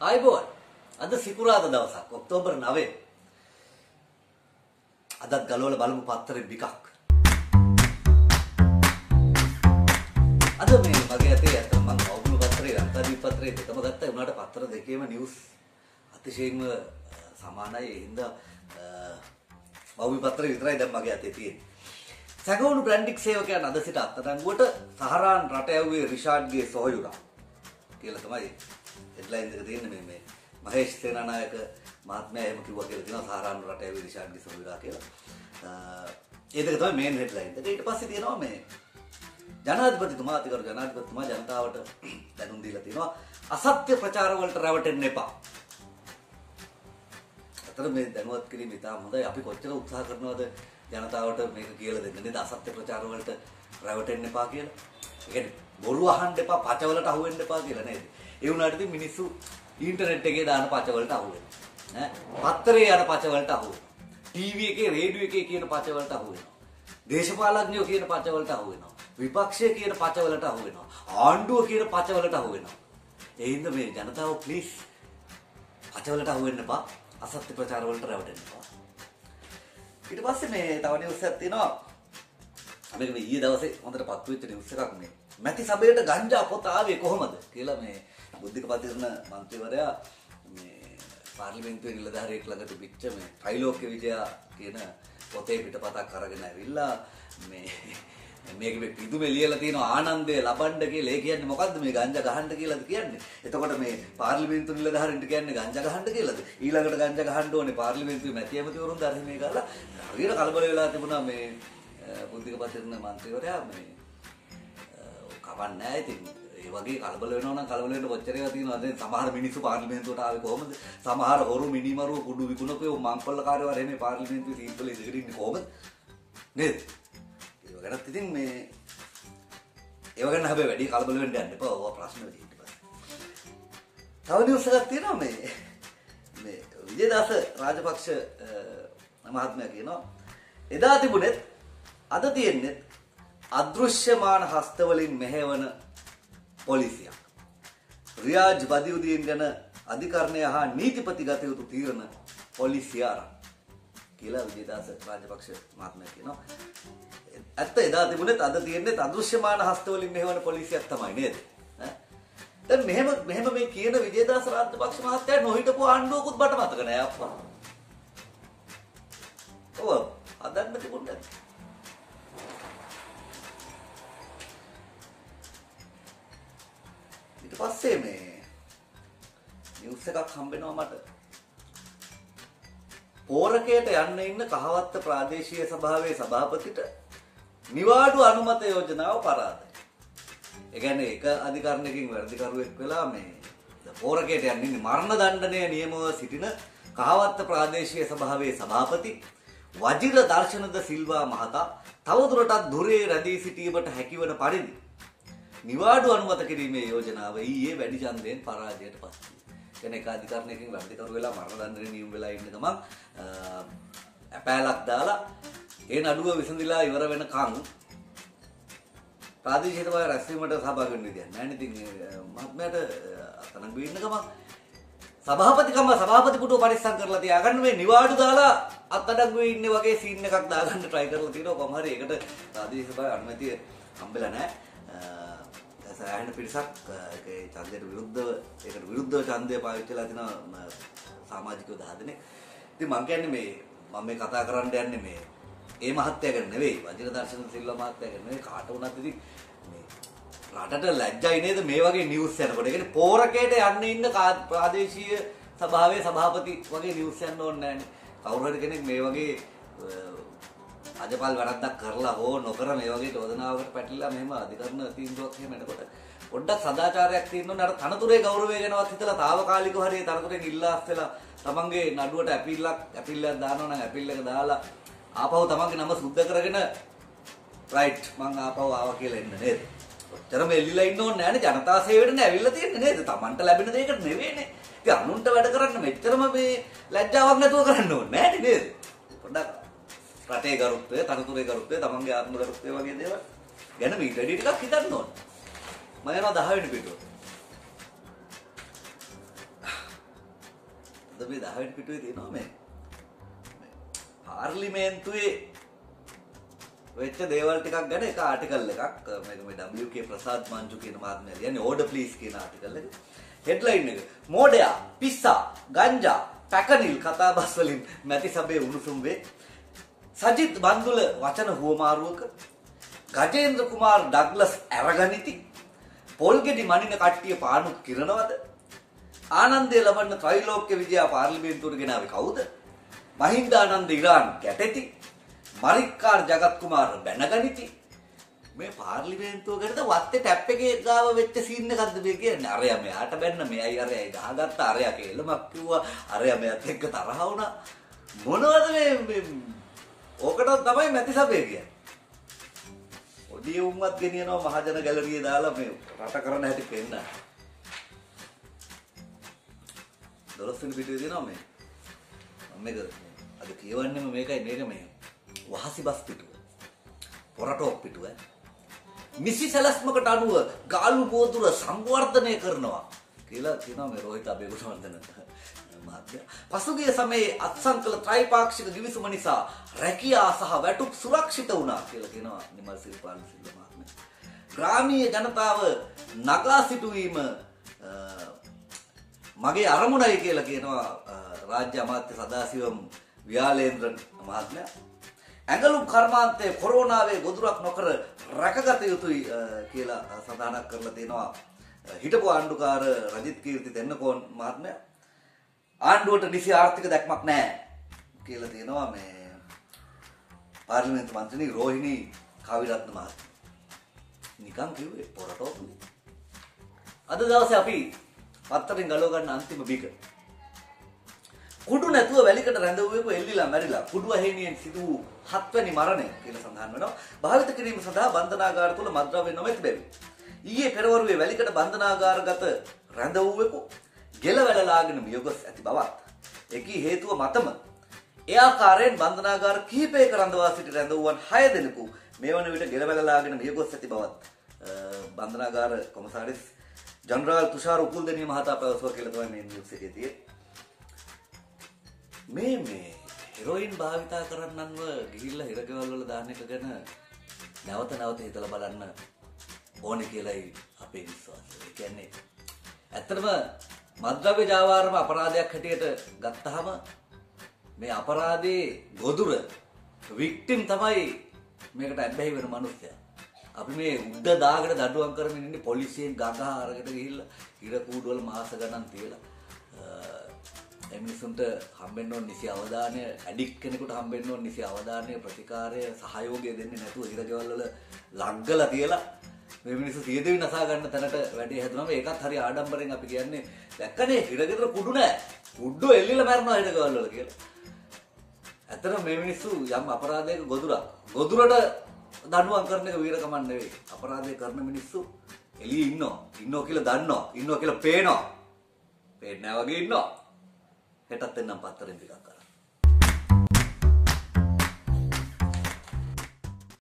ආයිබෝන් අද සිකුරාදා දවසක් ඔක්තෝබර් 9 අදත් ගලවලා බලමු පත්තරේ බිකක්. අද මේ මගේ අතේ අතන මම අවුරුදු පත්‍රේ රන්තාදී පත්‍රේ දෙකම ගත්තා. ඒ උනාට පත්‍ර දෙකේම නිවුස් අතිශයින්ම අ, සමානයි. ඒ හින්දා අවුරුදු පත්‍රේ විතරයි දැන් මගේ අතේ තියෙන්නේ. සැකවුණු බ්‍රැන්ඩික් සේවකයන් අද සිට අත්අඩංගුවට සහරාන් රට ඇව්වේ රිෂාඩ්ගේ සොහයුරා කියලා තමයි හෙඩ්ලයින් එක තියෙන්නේ මේ මේ මහේෂ් සේනානායක මහත්මයා එහෙම කිව්වා කියලා තියෙනවා සහරාන් රට ඇව්වේ රිෂාඩ්ගේ සොහයුරා කියලා. අ, ඒ දෙක තමයි මේන් හෙඩ්ලයින් එක. ඊට පස්සේ තියෙනවා මේ ජනාධිපතිතුමා අතිගරු ජනාධිපතිතුමා ජනතාවට දැනුම් දීලා තියෙනවා අසත්‍ය ප්‍රචාර වලට රැවටෙන්න එපා. අතර මේ දැනුවත් කිරීම ඉතාම හොඳයි. අපි කොච්චර උත්සාහ කරනවද ජනතාවට මේක කියලා දෙන්න නේද අසත්‍ය ප්‍රචාර වලට රැවටෙන්න එපා කියලා. ඒ කියන්නේ බොරු අහන්න එපා, පචවලට අහු වෙන්න එපා කියලා නේද? ඒ වුණාට ඉතින් මිනිස්සු ඊන්ටර්නෙට් එකේ දාන පචවලට අහු වෙනවා. ඈ පත්තරේ යන පචවලට අහු වෙනවා. ටීවී එකේ, රේඩියෝ එකේ කියන පචවලට අහු වෙනවා. දේශපාලඥයෝ කියන පචවලට අහු වෙනවා. විපක්ෂය කියන පචවලට අහු වෙනවා. ආණ්ඩුව කියන පචවලට අහු වෙනවා. ඒ හින්දා මේ ජනතාව ප්ලීස් පචවලට අහු වෙන්න එපා. අසත්‍ය ප්‍රචාර වලට රැවටෙන්න එපා. ඊට පස්සේ මේ තව නිවුස් එකක් තියෙනවා. මේක මේ ඊයේ දවසේ හොඳට පත්තු වෙච්ච නිවුස් එකක් මේ. මැති සභයට ගංජා පොත ආවේ කොහොමද කියලා මේ බුද්ධික පතිරණ මන්ත්‍රීවරයා මේ පාර්ලිමේන්තුවේ නිලධාරියෙක් ළඟට පිච්ච මේ ත්‍රිලෝක්‍ය විජය කියන පොතේ පිටපතක් අරගෙන ඇවිල්ලා මේ මේක මේ පිදුමේ ලියලා තියෙන ආනන්දය ලබන්න කියලා. ඒ කියන්නේ මොකද්ද මේ ගංජා ගහන්න කියලාද කියන්නේ? එතකොට මේ පාර්ලිමේන්තු නිලධාරීන්ට කියන්නේ ගංජා ගහන්න කියලාද? ඊළඟට ගංජා ගහන්න ඕනේ පාර්ලිමේන්තුවේ මැති ඇමතිවරුන් දරි මේ ගාලා හරියට කලබල වෙලා තිබුණා මේ බුද්ධික පතිරණ මන්ත්‍රීවරයා මේ කවන්නේ ඉතින්. ඒ වගේ කලබල වෙනවා නම් කලබල වෙන්න කොච්චර ඒවා තියෙනවද? දැන් සමහර මිනිස්සු පාර්ලිමේන්තුවට ආවේ කොහොමද? සමහර හොරු මිනිමරු කුඩු විකුණකෝ මංකොල්ල කාර්යවල එන්නේ පාර්ලිමේන්තුවේ සීට්වල ඉඳගෙන ඉන්නේ කොහොමද? නේද? ඒව ගැනත් ඉතින් මේ ඒව ගැන හැබැයි වැඩි කලබල වෙන්න යන්න එපා. ඕවා ප්‍රශ්න වෙයි ඊට පස්සේ තව නිවුස් එකක් තියෙනවා මේ. මේ විජේදාස රාජපක්ෂ අ, මහත්මයා කියනවා එදා තිබුණෙත් අද තියෙන්නේ අදෘශ්‍යමාන හස්තවලින් මෙහෙවන පොලිසියක්. රියාජ් බදියුදීන් ගැන අධිකරණය හා නීතිපති ගත යුතු තීරණ පොලිසිය අරන් කියලා විජේදාස රාජපක්ෂ මහත්මයා කියනවා. ඇත්ත එදා තිබුණෙත් අද තියෙන්නේ අදෘශ්‍යමාන හස්තවලින් මෙහෙවන පොලිසියක් තමයි නේද? ඈ? දැන් මෙහෙම මෙහෙම මේ කියන විජේදාස රාජපක්ෂ මහත්තයා නොහිටපු ආණ්ඩුවකුත් බට මතක නෑ අප්පා. ඔව් අදන්න තිබුණේ නැද්ද? ඊට පස්සේ මේ නිවුස් එකක් හම්බෙනවා මට. පෝරකයට යන්න ඉන්න කහවත්ත ප්‍රාදේශීය සභාවේ සභාපතිට නිවාඩු අනුමත යෝජනාව පරාදයි. ඒ කියන්නේ එක අධිකරණයකින් වැඩිකරුවෙක් වෙලා මේ පෝරකයට යන්න ඉන්නේ මරණ දණ්ඩනය නියමව සිටින කහවත්ත ප්‍රාදේශීය සභාවේ සභාපති වජිර දර්ශනද සිල්වා මහතා තවදුරටත් ධුරේ රැඳී සිටීමට හැකිවන පරිදි නිවාඩු අනුමත කිරීමේ යෝජනාව ඊයේ වැඩි ඡන්දයෙන් පරාජයට පත් වුණා. කියන එක අධිකරණයකින් වැඩිකරු වෙලා මරණ දඬුවම නියම වෙලා ඉන්න ගමන් අ, ඇපෑලක් දාලා ඒ නඩුව විසඳිලා ඉවර වෙනකන් ප්‍රාදේශීය සභාවේ රැස්වීමට සහභාගී වෙන්න විදියක් නැහැ නේද? ඉතින් මහත්මයාට අතනඟු ඉන්න ගමන් සභාපතිකම සභාපති පුටුව පරිස්සම් කරලා තියාගන්න මේ නිවාඩු දාලා අත්අඩංගුවේ ඉන්නේ වගේ සීන් එකක් දාගන්න try කරලා තියෙනවා කොහොම හරි ඒකට ප්‍රාදේශීය සභාවේ අනුමැතිය හම්බෙලා නැහැ. සෑහෙන පිරිසක් ඒකේ ඡන්දයට විරුද්ධව ඒකට විරුද්ධව ඡන්දය පාවිච්චිලා තිනවා සමාජිකව 10 දෙනෙක්. ඉතින් මම කියන්නේ මේ මම මේ කතා කරන්න යන්නේ මේ ඒ මහත්තයා ගැන නෙවෙයි වජිර දර්ශන සිල්වා මහත්තයා ගැන නෙවෙයි කාට වුණත් ඉතින් මේ රටට ලැජ්ජයි නේද මේ වගේ නිවුස් යනකොට. ඒ කියන්නේ පෝරකයට යන්න ඉන්න කා- ප්‍රාදේශීය සභාවේ සභාපති වගේ නිවුස් යන්න ඕනේ නැහැ කවුරු හරි කෙනෙක් මේ වගේ අ, අජපල් වැරද්දක් කරලා හෝ නොකර මේ වගේ චෝදනාවකට පැටලිලා මෙහෙම අධිකරණ තීන්දුවක් එහෙම එනකොට පොඩ්ඩක් සදාචාරයක් තියෙන්න ඕනේ අර තනතුරේ ගෞරවය ගැනවත් හිතලා తాවකාලිකව හරි ඒ තනතුරෙන් ඉල්ලාස් වෙලා තමන්ගේ නඩුවට ඇපිල්ලක් ඇපිල්ලක් දානවා නම් ඇපිල්ල එක දාලා ආපහු තමන්ගේ නම සුද්ධ කරගෙන රයිට් මං ආපහු ආවා කියලා එන්න නේද? ඔච්චරම එල්ලිලා ඉන්න ඕනේ නෑනේ ජනතා සේවයට ඇවිල්ලා තියෙන්නේ නේද? තමන්ට ලැබෙන දෙයකට නෙවෙයිනේ. ඉතින් අනුන්ට වැඩ කරන්න මෙච්චරම මේ ලැජ්ජාවක් නැතුව කරන්න ඕනේ නෑනේ නේද? පොඩ්ඩක් රටේ ගරුත්වය, තනතුරේ ගරුත්වය, තමන්ගේ ආත්ම ගරුත්වය වගේ දේවල් ගැන මීට වැඩි ටිකක් හිතන්න ඕනේ. මම යනවා 10 වෙනි පිටුවට. අද මේ 10 වෙනි පිටුවේ තියෙනවා මේ පාර්ලිමේන්තුවේ වෙච්ච දේවල් ටිකක් ගැන එක ආටිකල් එකක් මේක මේ WK ප්‍රසාද් මංජු කියන මහත්මයා ලියන්නේ ඕඩර් ප්ලීස් කියන ආටිකල් එක. හෙඩ්ලයින් එක මෝඩයා පිස්සා ගංජා පැකනිල් කතාබස් වලින් මැති සභේ උණුසුම් වේ. සජිත් බන්දුල වචන හුවමාරුවක ගජේන්ද්‍ර කුමාර් ඩග්ලස් ඇරගනිති. පොල්ගෙඩි මනින කට්ටිය පානු කිරනවද? ආනන්දය ලබන්න ත්‍රිලෝක්‍ය විජයා පාර්ලිමේන්තුවට ගෙනාවේ කවුද? මහින්දානන්ද ඉරාන් කැටෙති. මරික්කාර් ජගත් කුමාර බැනගනිති. මේ පාර්ලිමේන්තුව ගැනද වත්තේ ටැප් එකේ ගාව වෙච්ච සීන් එකක්ද මේ කියන්නේ? අරයා මෙයාට බැන්න මෙයයි අරයයි ගහගත්ත අරයා කේලමක් කිව්වා. අරයා මෙයත් එක්ක තරහ වුණා. මොනවද මේ මේ ඕකට තමයි මැති සභය කියන්නේ. ඔඩිය උම්මත් ගෙනියනවා මහජන ගැලරියේ දාලා මේ රට කරන හැටි පෙන්නන්න. දොළොස් වෙනි පිටුවේ තියෙනවා මේ මම මේක අද කියවන්නෙම මේකයි මේක මේ වහසි බස් පිටුව පොරටෝක් පිටුව මිසි සැලැස්මකට අනුව ගාලු පෝතුර සංවර්ධනය කරනවා කියලා කියනවා මේ රෝහිත අබේගුණවර්ධන මහත්මයා පසුගිය සමයේ අත්සන් කළ ත්‍රිපාක්ෂික ගිවිසුම නිසා රැකියා සහ වැටුප් සුරක්ෂිත වුණා කියලා කියනවා නිමල් සිරිපාල සිල්වා මහත්මයා ග්‍රාමීය ජනතාව නගා සිටුවීම මගේ අරමුණයි කියලා කියනවා රාජ්‍ය අමාත්‍ය සදාසිවම් ව්‍යාලේන්ද්‍රන් මහත්මයා. ඇඟලුම් කර්මාන්තයේ කොරෝනාවේ ගොදුරක් නොකර රැකගත යුතුයි කියලා සඳහනක් කරලා තියෙනවා හිටපු ආණ්ඩුකාර රජිත් කීර්ති දෙන්නකෝන් මහත්මයා. ආණ්ඩුවට නිසි ආර්ථික දැක්මක් නැහැ කියලා තියෙනවා මේ පාර්ලිමේන්තු මන්ත්‍රී රෝහිණී කවිරත්න මහත්මයා. නිකන් කිව්වේ පොරටෝපුනේ. අද දවසේ අපි පත්තරෙන් ගලව ගන්න අන්තිම බික. කුඩු නැතුව වැලිකට රැඳවුවෙකු එල්ලිලා මැරිලා කුඩුව හේනියෙන් සිදු වූ හත්වැනි මරණය කියලා සඳහන් වෙනවා. භාවිත කිරීම සඳහා බන්ධනාගාර තුල මද්ද්‍රව්‍ය නොමැති බැවි. ඊයේ පෙරවරුවේ වැලිකට බන්ධනාගාරගත රැඳවුවෙකු ගෙල වැළලාගෙන මියගොස් ඇති බවත්. එකී හේතුව මතම ඒ ආකාරයෙන් බන්ධනාගාර කිහිපයක රඳවා සිටි රැඳවුවන් 6 දෙනෙකු මේ වන විට ගෙල වැළලාගෙන මියගොස් ඇති බවත් බන්ධනාගාර කොමසාරිස් ජනරාල් තුෂාර උපුල්දෙනී මහතා පැවසුවා කියලා තමයි මේ නිවුස් එකේ තියෙන්නේ. මේ මේ හෙරොයින් භාවිතා කරන්නන්ව ගිහිල්ලා හිරගෙවල් වල දාන එක ගැන නැවත නැවත හිතලා බලන්න ඕනේ කියලායි අපේ විශ්වාසය. ඒ කියන්නේ ඇත්තටම මද්ද්‍රව්‍ය ජාවාරම අපරාධයක් හැටියට ගත්තාම මේ අපරාධයේ ගොදුර වික්ටිම් තමයි මේකට ඇබ්බැහි වෙන මිනිස්සයා. අපි මේ උඩ දාගෙන දඩුවම් කරමින් ඉන්නේ පොලිසියෙන් ගගා අරගෙන ගිහිල්ලා ඉර කූඩුවල මාස ගණන් තියලා ඒ මිනිසුන්ට හම්බෙන්න ඕන නිසි අවධානය ඇඩික් කෙනෙකුට හම්බෙන්න ඕන නිසි අවධානය ප්‍රතිකාරය සහයෝගය දෙන්නේ නැතුව හිරගෙවල් වල ලග්ගලා තියලා මේ මිනිස්සු සියදෙවි නසා ගන්න තැනට වැඩේ හැදුනම ඒකත් හරි ආඩම්බරෙන් අපි කියන්නේ දැක්කනේ හිරගෙදර කුඩු නැහැ කුඩු එල්ලිලා මැරනවා හිරගෙවල් වල කියලා ඇත්තට මේ මිනිස්සු යම් අපරාධයක ගොදුරක් ගොදුරට දඩුවම් කරන එක වීරකමක් නෙවෙයි. අපරාධය කරන මිනිස්සු එළියේ ඉන්නවා. ඉන්නවා කියලා දන්නවා. ඉන්නවා කියලා පේනවා. පේන්නේ නැහැ වගේ ඉන්නවා. හෙටත් එන්නම් පත්තරෙන් ටිකක් අරන්.